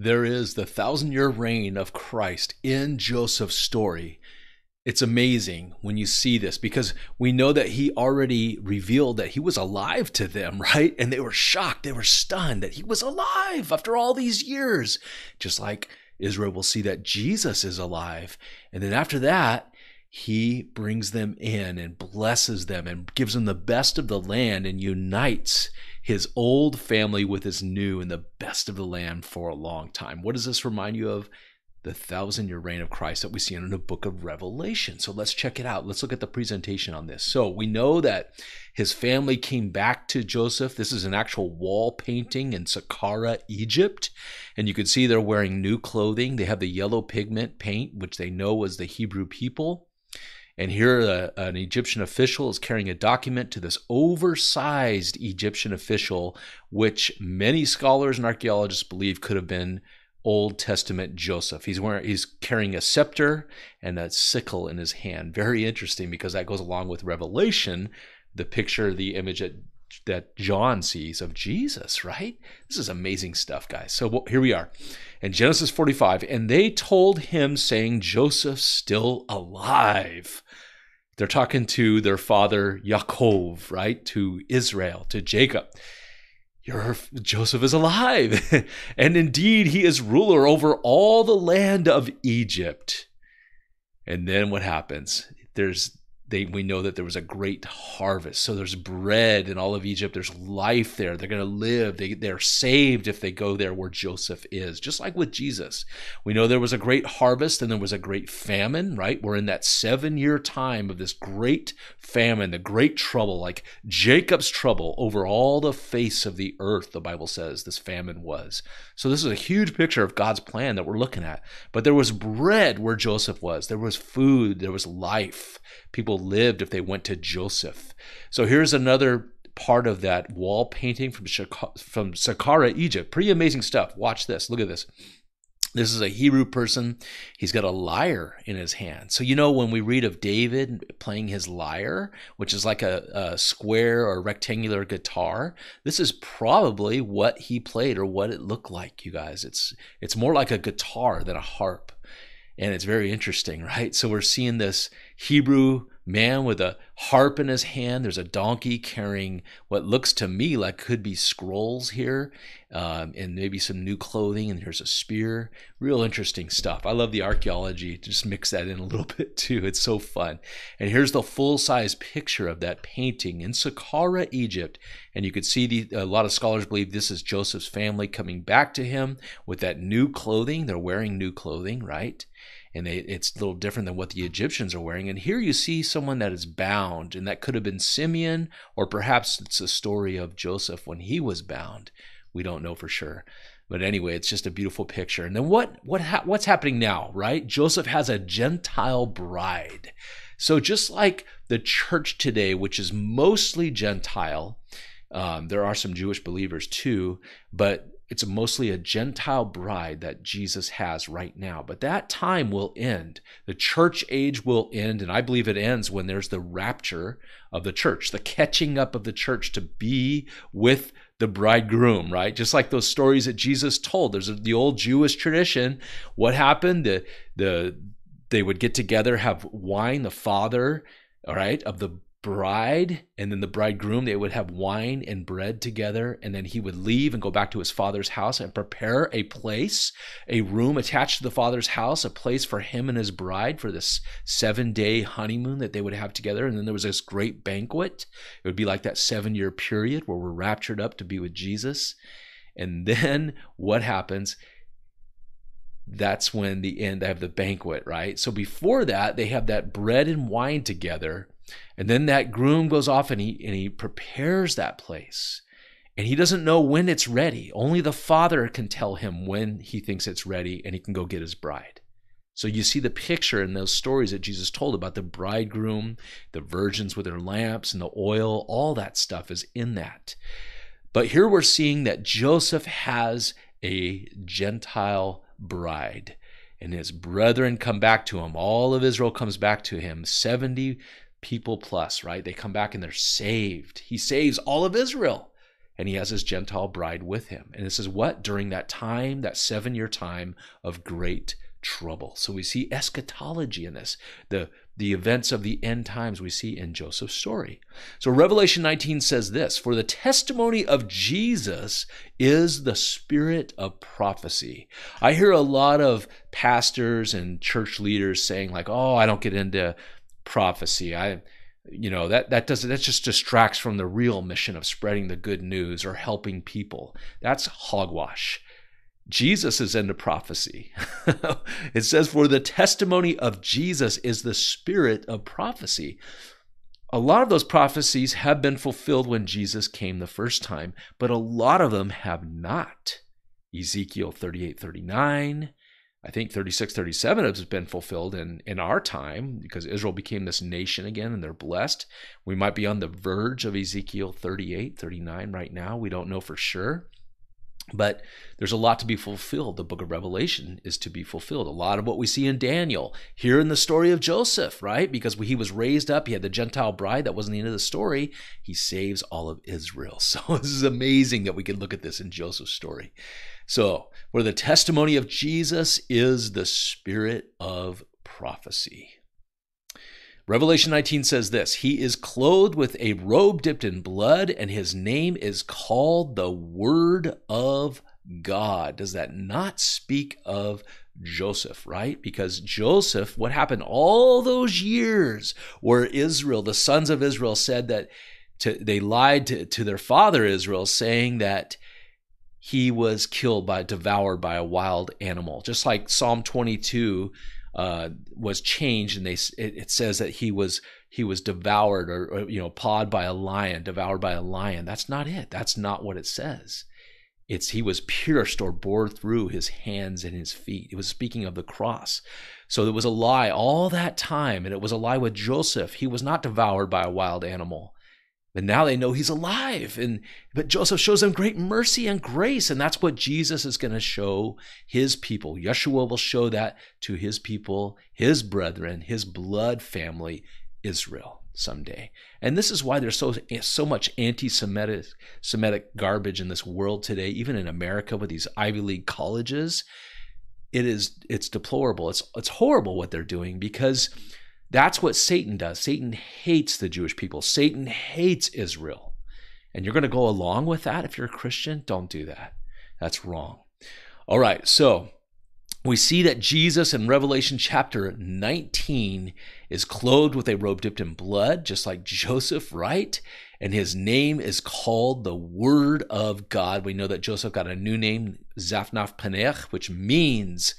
there is the thousand year reign of Christ in Joseph's story. It's amazing when you see this because we know that he already revealed that he was alive to them, right? And they were shocked, they were stunned that he was alive after all these years. Just like Israel will see that Jesus is alive. And then after that, he brings them in and blesses them and gives them the best of the land and unites his old family with his new and the best of the land for a long time. What does this remind you of? The thousand year reign of Christ that we see in the book of Revelation. So let's check it out. Let's look at the presentation on this. So we know that his family came back to Joseph. This is an actual wall painting in Saqqara, Egypt. And you can see they're wearing new clothing. They have the yellow pigment paint, which they know was the Hebrew people. And here, uh, an Egyptian official is carrying a document to this oversized Egyptian official, which many scholars and archaeologists believe could have been Old Testament Joseph. He's wearing, he's carrying a scepter and a sickle in his hand. Very interesting because that goes along with Revelation, the picture, the image that that John sees of Jesus, right? This is amazing stuff, guys. So here we are in Genesis 45. And they told him, saying, Joseph's still alive. They're talking to their father Yaakov, right? To Israel, to Jacob. Your Joseph is alive. and indeed, he is ruler over all the land of Egypt. And then what happens? There's they we know that there was a great harvest. So there's bread in all of egypt. There's life there. They're going to live. They, they're saved if they go there where joseph is just like with jesus. We know there was a great harvest and there was a great famine right? We're in that seven year time of this great famine the great trouble like jacob's trouble over all the face of the earth the bible says this famine was. So this is a huge picture of god's plan that we're looking at. But there was bread where joseph was. There was food. There was life people lived if they went to Joseph. So here's another part of that wall painting from from Saqqara, Egypt. Pretty amazing stuff. Watch this. Look at this. This is a Hebrew person. He's got a lyre in his hand. So, you know, when we read of David playing his lyre, which is like a, a, square or rectangular guitar, this is probably what he played or what it looked like, you guys. It's, it's more like a guitar than a harp. And it's very interesting, right? So, we're seeing this Hebrew man with a harp in his hand. There's a donkey carrying what looks to me like could be scrolls here, um, and maybe some new clothing. And there's a spear. Real interesting stuff. I love the archaeology. Just mix that in a little bit too. It's so fun. And here's the full size picture of that painting in Saqqara, Egypt. And you could see the, a lot of scholars believe this is Joseph's family coming back to him with that new clothing. They're wearing new clothing, right? And it's a little different than what the Egyptians are wearing. And here you see someone that is bound, and that could have been Simeon, or perhaps it's a story of Joseph when he was bound. We don't know for sure. But anyway, it's just a beautiful picture. And then what what ha- what's happening now, right? Joseph has a Gentile bride. So just like the church today, which is mostly Gentile, um, there are some Jewish believers too, but it's mostly a Gentile bride that Jesus has right now. But that time will end. The church age will end. And I believe it ends when there's the rapture of the church, the catching up of the church to be with the bridegroom, right? Just like those stories that Jesus told. There's the old Jewish tradition. What happened? The, the, they would get together, have wine, the father, all right, of the bride and then the bridegroom they would have wine and bread together and then he would leave and go back to his father's house and prepare a place a room attached to the father's house a place for him and his bride for this 7 day honeymoon that they would have together. And then there was this great banquet. It would be like that 7 year period where we're raptured up to be with Jesus. And then what happens? That's when the end they have the banquet right? So before that they have that bread and wine together and then that groom goes off and he, and he prepares that place. And he doesn't know when it's ready. Only the father can tell him when he thinks it's ready and he can go get his bride. So you see the picture in those stories that Jesus told about the bridegroom, the virgins with their lamps and the oil, all that stuff is in that. But here we're seeing that Joseph has a Gentile bride, and his brethren come back to him. All of Israel comes back to him. 70 people plus, right? They come back and they're saved. He saves all of Israel. and he has his Gentile bride with him. And this is what? During that time, that seven year time of great trouble. So we see eschatology in this, the, the events of the end times we see in Joseph's story. So Revelation 19 says this For the testimony of Jesus is the spirit of prophecy. I hear a lot of pastors and church leaders saying, like, oh, I don't get into prophecy. I you know that that does that just distracts from the real mission of spreading the good news or helping people that's hogwash Jesus is into prophecy. it says, For the testimony of Jesus is the spirit of prophecy. A lot of those prophecies have been fulfilled when Jesus came the first time, but a lot of them have not. Ezekiel 38 39, I think 36 37 has been fulfilled in, in our time because Israel became this nation again and they're blessed. We might be on the verge of Ezekiel 38 39 right now. We don't know for sure. But there's a lot to be fulfilled. The book of Revelation is to be fulfilled. A lot of what we see in Daniel, here in the story of Joseph, right? Because he was raised up, he had the Gentile bride. That wasn't the end of the story. He saves all of Israel. So this is amazing that we can look at this in Joseph's story. So, where the testimony of Jesus is the spirit of prophecy. Revelation 19 says this He is clothed with a robe dipped in blood, and his name is called the Word of God. Does that not speak of Joseph, right? Because Joseph, what happened all those years where Israel, the sons of Israel, said that to, they lied to, to their father Israel, saying that he was killed by, devoured by a wild animal. Just like Psalm 22 uh, was changed, and they it, it, says that he was he was devoured or, or, you know pawed by a lion, devoured by a lion. That's not it. That's not what it says. It's he was pierced or bored through his hands and his feet. It was speaking of the cross. So it was a lie all that time, and it was a lie with Joseph. He was not devoured by a wild animal. But now they know he's alive. And but Joseph shows them great mercy and grace. And that's what Jesus is going to show his people. Yeshua will show that to his people, his brethren, his blood family, Israel someday. And this is why there's so so much anti-Semitic Semitic garbage in this world today, even in America with these Ivy League colleges. It is it's deplorable. It's it's horrible what they're doing because that's what Satan does. Satan hates the Jewish people, Satan hates Israel. And you're going to go along with that if you're a Christian? Don't do that. That's wrong. All right, so we see that Jesus in Revelation chapter 19 is clothed with a robe dipped in blood, just like Joseph, right? And his name is called the Word of God. We know that Joseph got a new name, Zaphnath Paneach, which means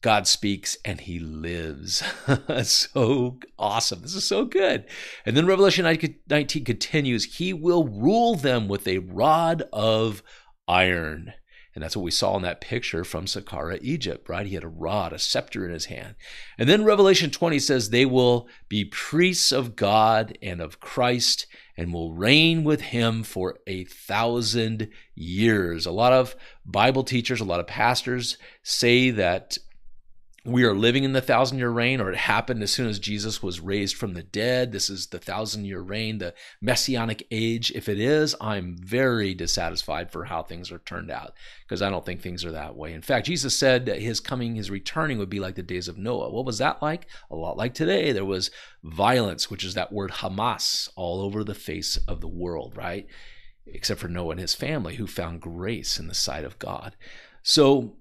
God speaks and he lives. so awesome. This is so good. And then Revelation 19 continues He will rule them with a rod of iron. And that's what we saw in that picture from Saqqara, Egypt, right? He had a rod, a scepter in his hand. And then Revelation 20 says they will be priests of God and of Christ and will reign with him for a thousand years. A lot of Bible teachers, a lot of pastors say that we are living in the thousand year reign, or it happened as soon as Jesus was raised from the dead. This is the thousand year reign, the messianic age. If it is, I'm very dissatisfied for how things are turned out because I don't think things are that way. In fact, Jesus said that his coming, his returning would be like the days of Noah. What was that like? A lot like today. There was violence, which is that word Hamas, all over the face of the world, right? Except for Noah and his family who found grace in the sight of God. So,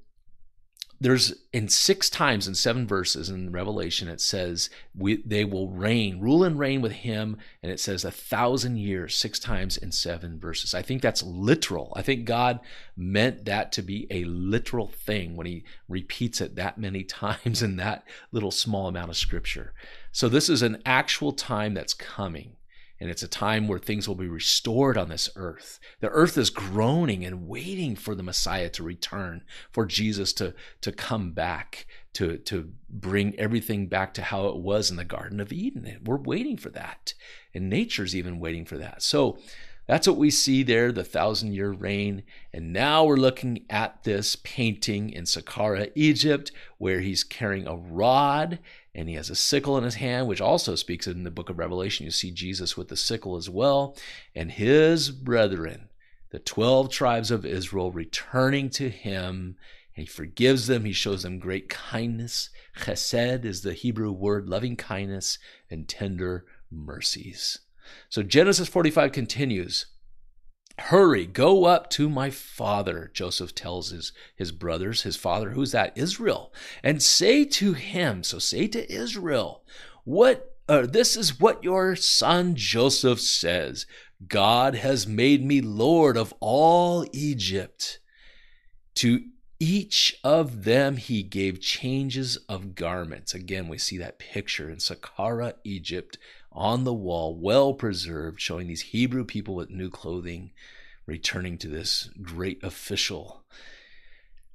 there's in six times in seven verses in revelation it says we, they will reign rule and reign with him and it says a thousand years six times in seven verses. I think that's literal. I think god meant that to be a literal thing when he repeats it that many times in that little small amount of scripture. So this is an actual time that's coming and it's a time where things will be restored on this earth. The earth is groaning and waiting for the Messiah to return, for Jesus to, to come back, to, to bring everything back to how it was in the Garden of Eden. We're waiting for that. And nature's even waiting for that. So that's what we see there, the thousand year reign. And now we're looking at this painting in Saqqara, Egypt, where he's carrying a rod and he has a sickle in his hand, which also speaks in the book of Revelation. You see Jesus with the sickle as well, and his brethren, the 12 tribes of Israel returning to him. And he forgives them. He shows them great kindness. Chesed is the Hebrew word, loving kindness and tender mercies. So Genesis 45 continues. Hurry, go up to my father, Joseph tells his, his brothers, his father, who's that? Israel, and say to him, so say to Israel, what uh, this is what your son Joseph says. God has made me Lord of all Egypt. To each of them he gave changes of garments. Again, we see that picture in Saqqara, Egypt, on the wall, well preserved, showing these Hebrew people with new clothing returning to this great official.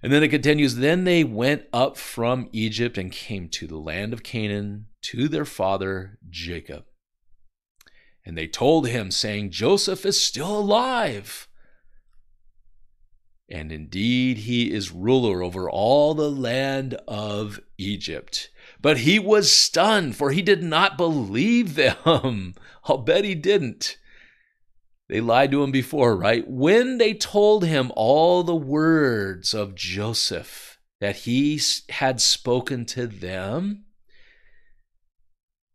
And then it continues Then they went up from Egypt and came to the land of Canaan to their father Jacob. And they told him, saying, Joseph is still alive. And indeed, he is ruler over all the land of Egypt. But he was stunned, for he did not believe them. I'll bet he didn't. They lied to him before, right? When they told him all the words of Joseph that he had spoken to them,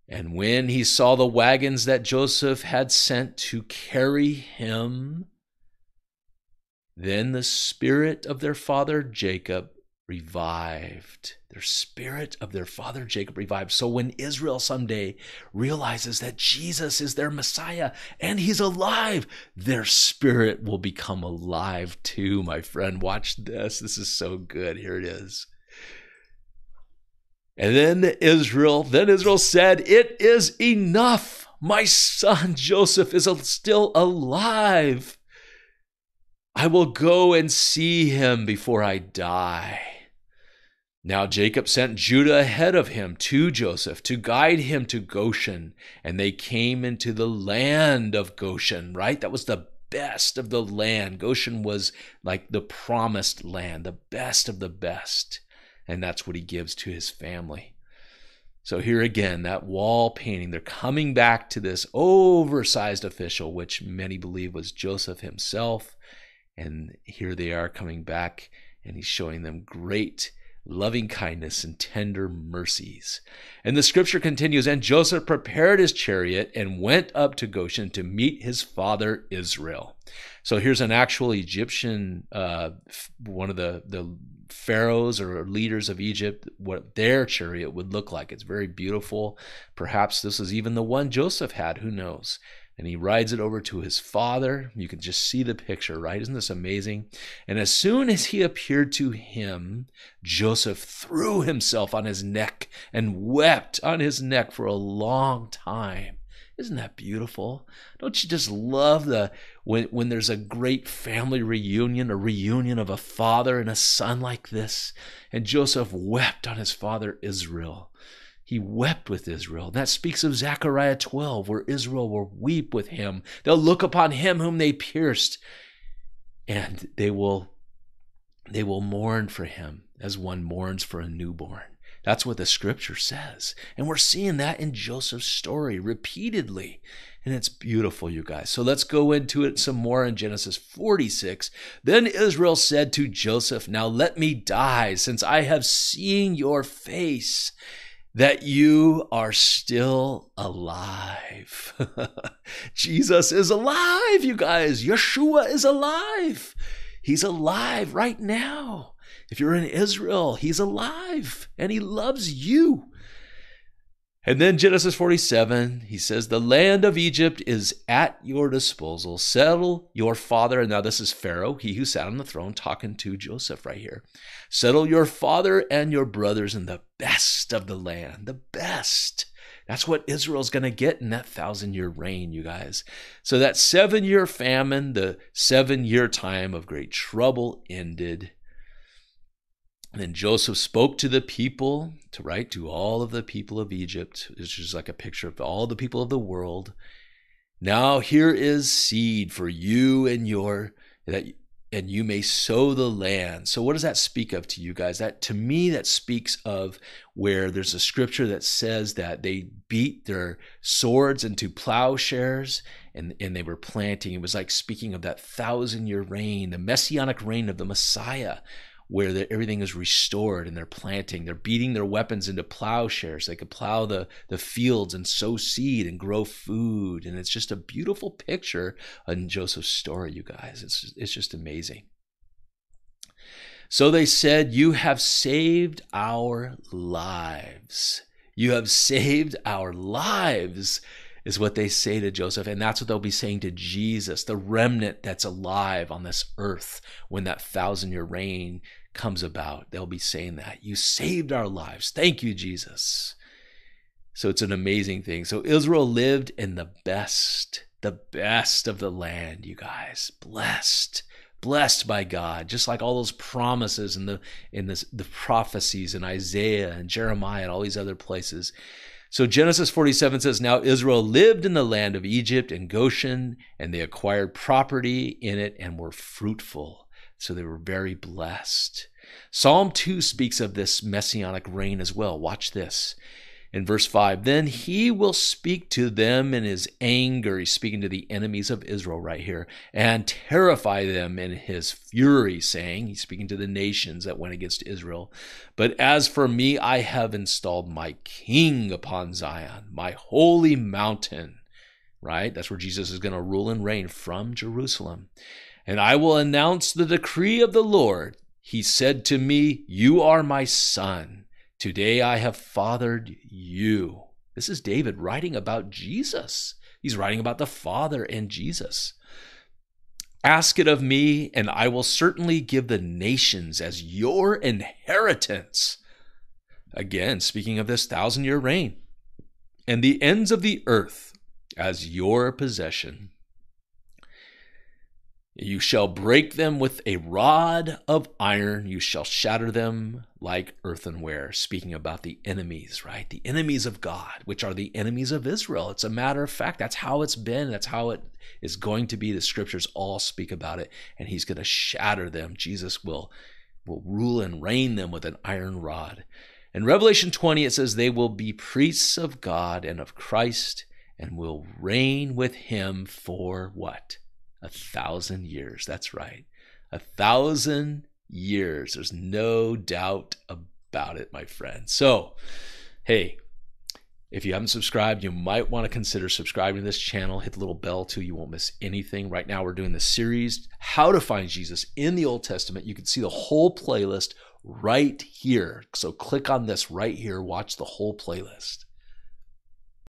and when he saw the wagons that Joseph had sent to carry him, then the spirit of their father Jacob revived. Their spirit of their father Jacob revived. So when Israel someday realizes that Jesus is their Messiah and he's alive, their spirit will become alive too, my friend. Watch this. This is so good. Here it is. And then Israel, then Israel said, It is enough. My son Joseph is still alive. I will go and see him before I die. Now Jacob sent Judah ahead of him to Joseph to guide him to Goshen, and they came into the land of Goshen, right? That was the best of the land. Goshen was like the promised land, the best of the best. And that's what he gives to his family. So here again, that wall painting, they're coming back to this oversized official, which many believe was Joseph himself. And here they are coming back, and he's showing them great loving kindness and tender mercies. And the scripture continues And Joseph prepared his chariot and went up to Goshen to meet his father Israel. So here's an actual Egyptian, uh, one of the, the pharaohs or leaders of Egypt, what their chariot would look like. It's very beautiful. Perhaps this is even the one Joseph had, who knows? And he rides it over to his father. You can just see the picture, right? Isn't this amazing? And as soon as he appeared to him, Joseph threw himself on his neck and wept on his neck for a long time. Isn't that beautiful? Don't you just love the when when there's a great family reunion, a reunion of a father and a son like this? And Joseph wept on his father Israel. He wept with Israel. That speaks of Zechariah 12, where Israel will weep with him. They'll look upon him whom they pierced, and they will they will mourn for him as one mourns for a newborn. That's what the scripture says. And we're seeing that in Joseph's story repeatedly. And it's beautiful, you guys. So let's go into it some more in Genesis 46. Then Israel said to Joseph, Now let me die, since I have seen your face that you are still alive. Jesus is alive, you guys. Yeshua is alive. He's alive right now. If you're in Israel, he's alive and he loves you. And then Genesis 47, he says, The land of Egypt is at your disposal. Settle your father. And now this is Pharaoh, he who sat on the throne, talking to Joseph right here. Settle your father and your brothers in the best of the land, the best. That's what Israel's going to get in that thousand year reign, you guys. So that seven year famine, the seven year time of great trouble ended. And then Joseph spoke to the people, to write to all of the people of Egypt, which is like a picture of all the people of the world. Now here is seed for you and your that and you may sow the land. So what does that speak of to you guys? That to me that speaks of where there's a scripture that says that they beat their swords into plowshares and, and they were planting. It was like speaking of that thousand year reign, the messianic reign of the Messiah, where the, everything is restored and they're planting. They're beating their weapons into plowshares. They could plow the, the fields and sow seed and grow food. And it's just a beautiful picture in Joseph's story, you guys. It's, it's just amazing. So they said, You have saved our lives. You have saved our lives, is what they say to Joseph. And that's what they'll be saying to Jesus, the remnant that's alive on this earth when that thousand year reign comes about. They'll be saying that. You saved our lives. Thank you, Jesus. So it's an amazing thing. So Israel lived in the best, the best of the land, you guys. Blessed blessed by God, just like all those promises in the in this the prophecies in Isaiah and Jeremiah and all these other places. So Genesis 47 says, Now Israel lived in the land of Egypt and Goshen, and they acquired property in it and were fruitful. So they were very blessed. Psalm 2 speaks of this messianic reign as well. Watch this in verse 5 then he will speak to them in his anger he's speaking to the enemies of israel right here and terrify them in his fury saying he's speaking to the nations that went against israel but as for me i have installed my king upon zion my holy mountain right that's where jesus is going to rule and reign from jerusalem and i will announce the decree of the lord he said to me you are my son Today I have fathered you. This is David writing about Jesus. He's writing about the Father and Jesus. Ask it of me, and I will certainly give the nations as your inheritance. Again, speaking of this thousand year reign, and the ends of the earth as your possession. You shall break them with a rod of iron. You shall shatter them like earthenware. Speaking about the enemies, right? The enemies of God, which are the enemies of Israel. It's a matter of fact. That's how it's been. That's how it is going to be. The scriptures all speak about it. And he's going to shatter them. Jesus will, will rule and reign them with an iron rod. In Revelation 20, it says, They will be priests of God and of Christ and will reign with him for what? A thousand years. That's right. A thousand years. There's no doubt about it, my friend. So, hey, if you haven't subscribed, you might want to consider subscribing to this channel. Hit the little bell too. You won't miss anything. Right now, we're doing the series, How to Find Jesus in the Old Testament. You can see the whole playlist right here. So click on this right here. Watch the whole playlist.